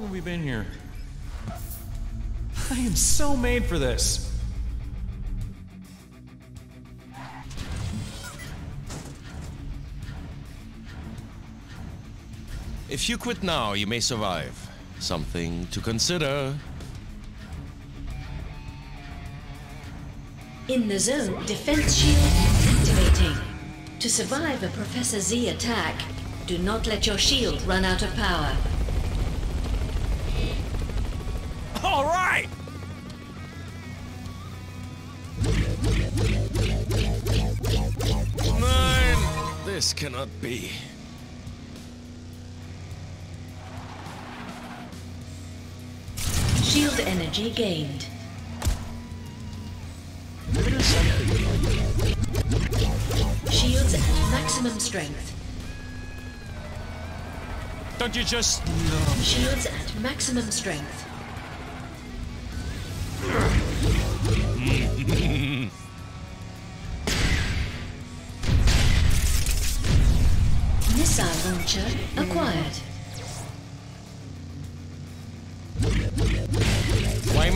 long have we been here? I am so made for this. If you quit now, you may survive. Something to consider. In the zone, defense shield activating. To survive a Professor Z attack, do not let your shield run out of power. This cannot be. Shield energy gained. Shields at maximum strength. Don't you just. Shields at maximum strength.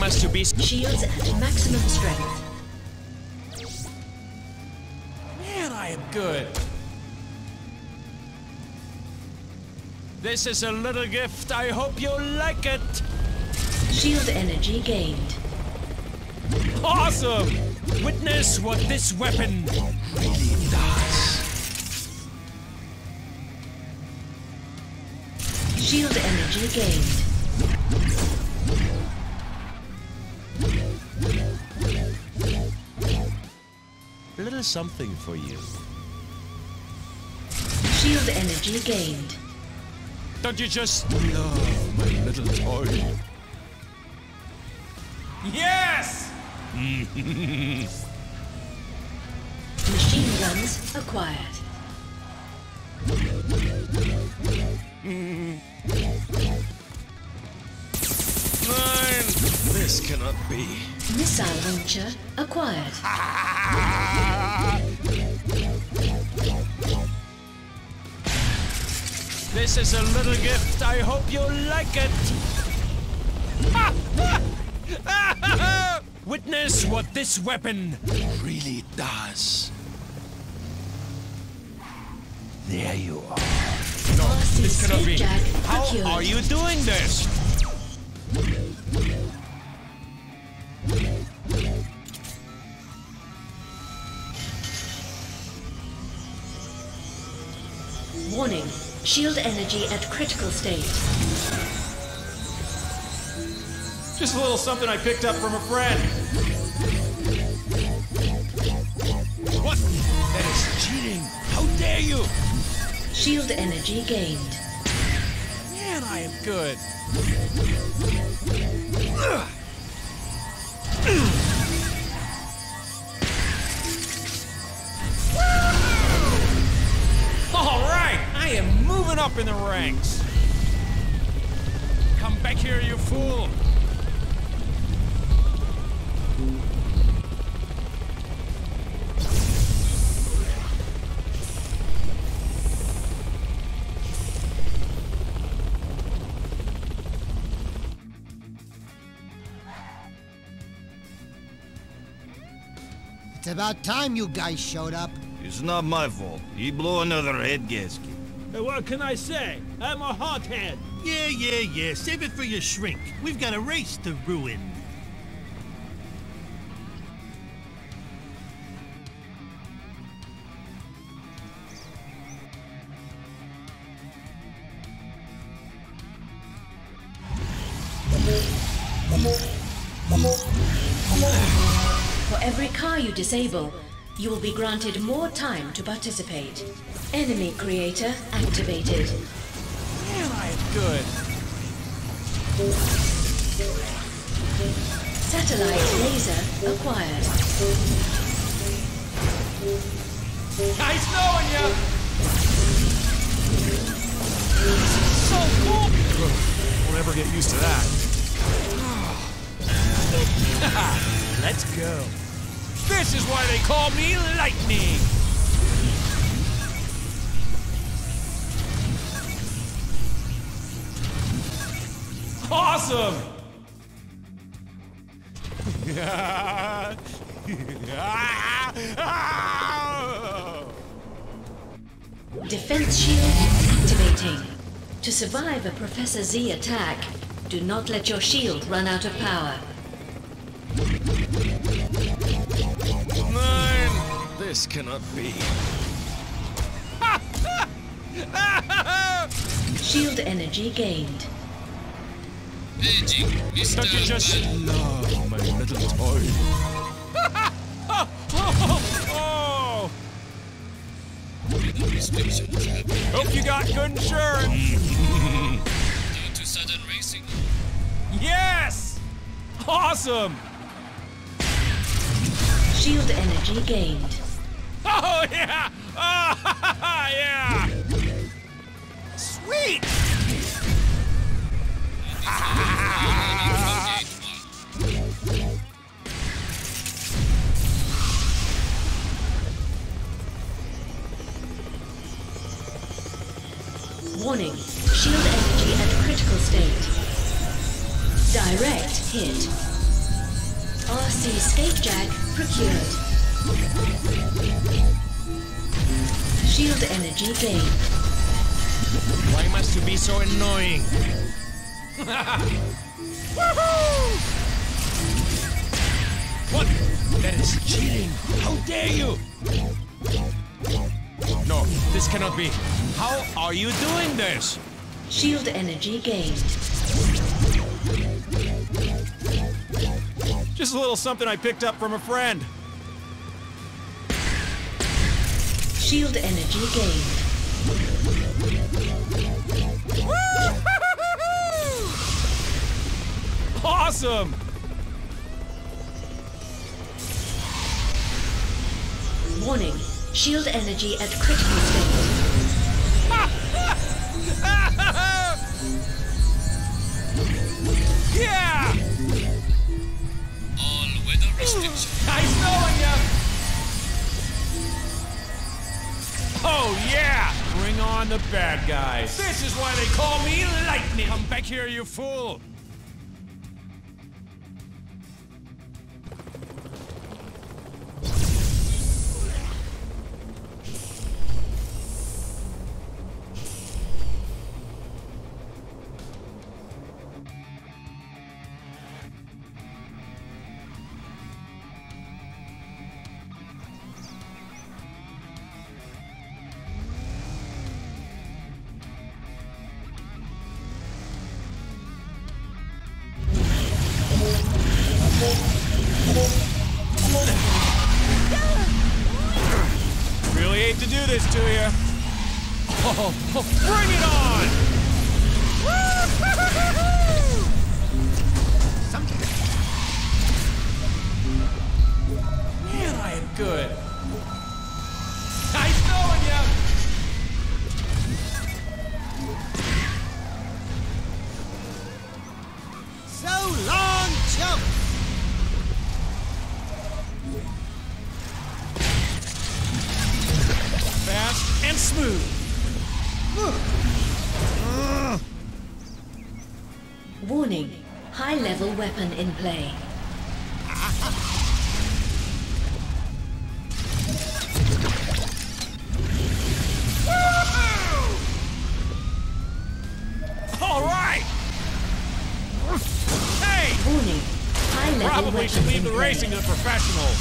Must you be. Shields at maximum strength. Man, I am good. This is a little gift. I hope you like it. Shield energy gained. Awesome! Witness what this weapon really does. Shield energy gained. A little something for you. Shield energy gained. Don't you just love my little toy? Yes! Machine guns acquired. Nine! This cannot be. Missile launcher acquired. This is a little gift. I hope you like it. Witness what this weapon really does. There you are. No, this cannot be. How are you doing this? Shield energy at critical state. Just a little something I picked up from a friend. What? That is cheating. How dare you? Shield energy gained. Man, I am good. All am moving up in the ranks. Come back here, you fool. It's about time you guys showed up. It's not my fault. He blew another head gasket. Uh, what can I say? I'm a hothead. Yeah, yeah, yeah. Save it for your shrink. We've got a race to ruin. For every car you disable, you will be granted more time to participate. Enemy creator activated. Man, I am good. Satellite laser acquired. Nice knowing you. So cool. We'll never get used to that. Let's go. This is why they call me Lightning. Awesome! Defense shield activating. To survive a Professor Z attack, do not let your shield run out of power. Nine! This cannot be. Shield energy gained. Don't you just love my little toy? Oh! Hope you got good insurance. to sudden racing. Yes! Awesome! Shield energy gained. Yeah! Oh yeah! Sweet! Warning. Shield energy at critical state. Direct hit. RC Skatejack procured. Shield energy gained. Why must you be so annoying? What? That is cheating! How dare you! No, this cannot be. How are you doing this? Shield energy gained. Just a little something I picked up from a friend. Shield energy gained. Awesome! Warning. Shield energy at critical state. Oh yeah! Bring on the bad guys. This is why they call me Lightning! Come back here, you fool! This to you. Oh, oh bring it on! Man, I am good. Weapon in play. All right! Hey! Warning. High level Probably should leave the play. racing to the professionals.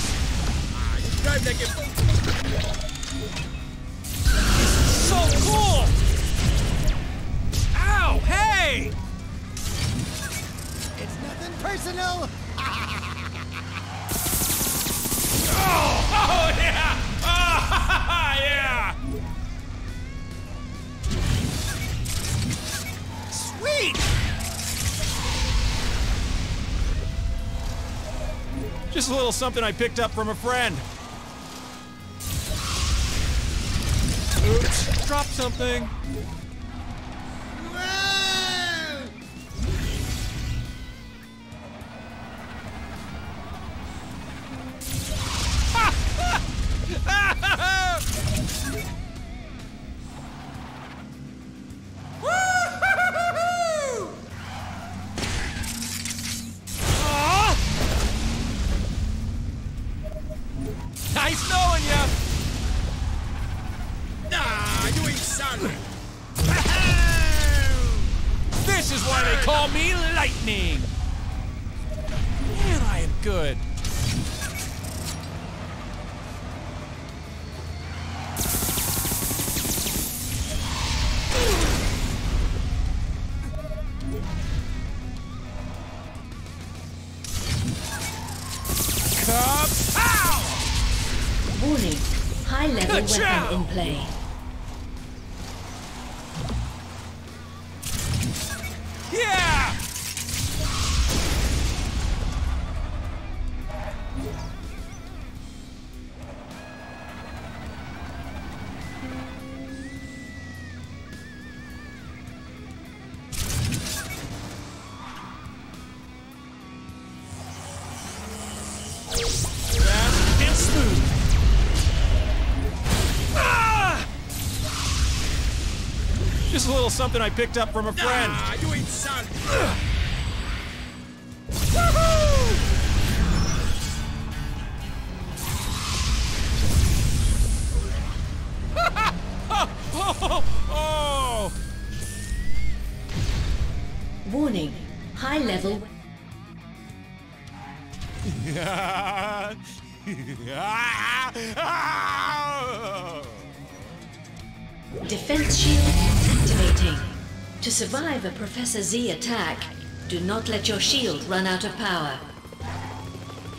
So cool! Ow! Hey! Personal! Oh, oh yeah! Ah, yeah! Sweet! Just a little something I picked up from a friend. Oops, dropped something. This is why they call me Lightning! Man, I am good. Just a little something I picked up from a friend. You ain't son. Survive a Professor Z attack, do not let your shield run out of power.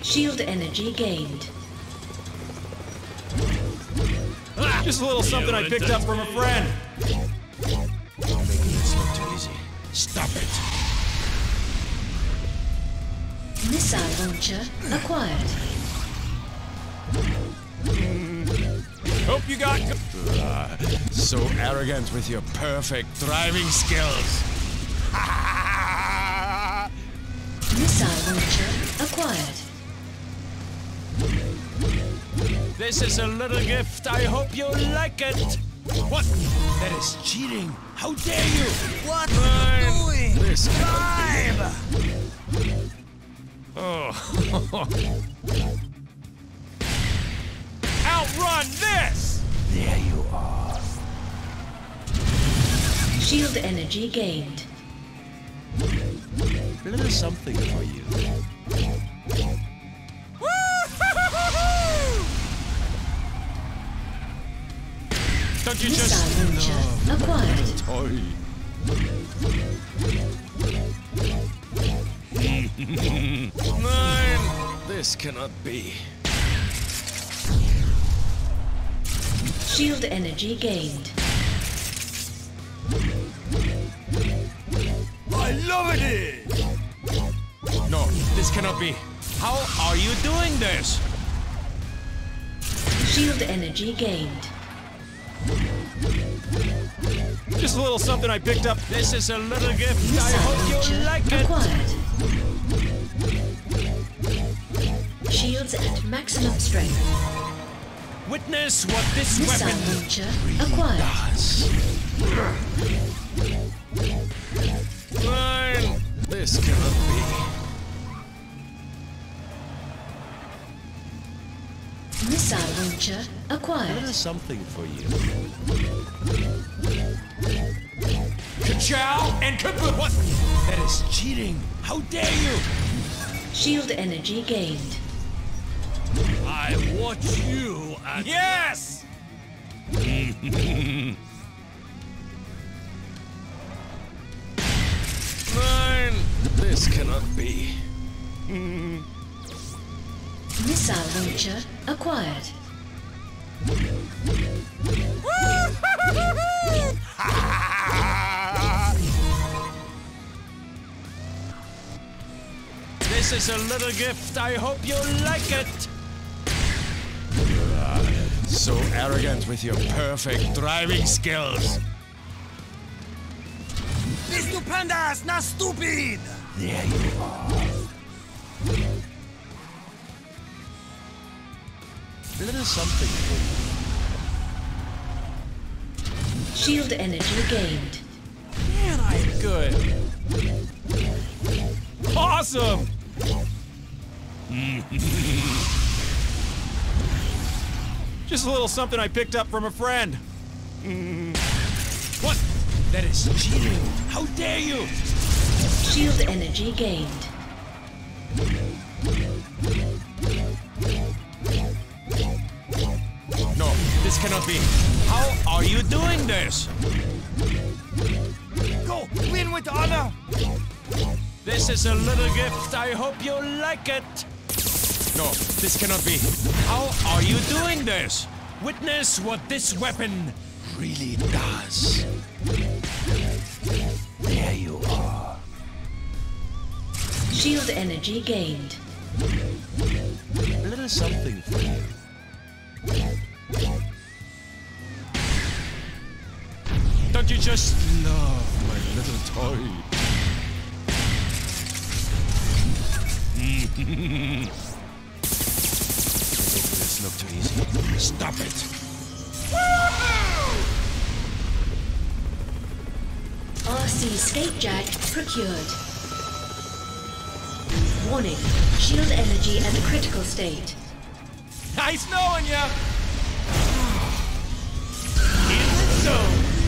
Shield energy gained. Just a little something I picked up from a friend. Making this look too easy. Stop it. Missile launcher acquired. Hope you got. Ah, so arrogant with your perfect driving skills. Missile launcher acquired. This is a little gift. I hope you like it. What? That is cheating. How dare you? What Fine. This Oh. Outrun this! Shield energy gained. a little something for you. Don't you just. Missile acquired. Toy. Nine. This cannot be. Shield energy gained. I love it! No, this cannot be. How are you doing this? Shield energy gained. Just a little something I picked up. This is a little gift. I hope you like it. Shields at maximum strength. Witness what this Missile weapon launcher acquired. Nine. This cannot be. Missile launcher acquired. little something for you. Ka-chow and kaboom! What? That is cheating. How dare you? Shield energy gained. I watch you and Yes! Nine. This cannot be. Missile launcher acquired. This is a little gift. I hope you like it. So arrogant with your perfect driving skills. Estupendas, na stupid! A little something for you. Shield energy gained. Man, I am good. Awesome! Just a little something I picked up from a friend. Mm. What? That is cheating. How dare you? Shield energy gained. No, this cannot be. How are you doing this? Go! Win with honor! This is a little gift. I hope you like it. No, this cannot be. How are you doing this? Witness what this weapon really does. There you are. Shield energy gained. A little something for you. Don't you just love my little toy? this look too easy. Stop it. RC Skatejack procured. Warning, shield energy at critical state. Nice knowing ya!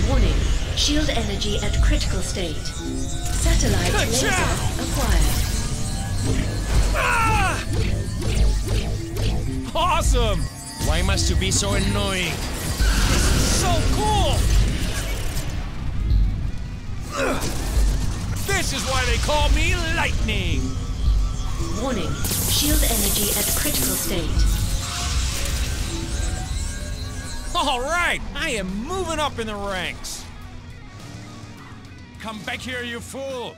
Warning, shield energy at critical state. Satellite laser acquired. Ah! Awesome! Why must you be so annoying? This is so cool! This is why they call me Lightning! Warning, shield energy at critical state. All right, I am moving up in the ranks. Come back here, you fool!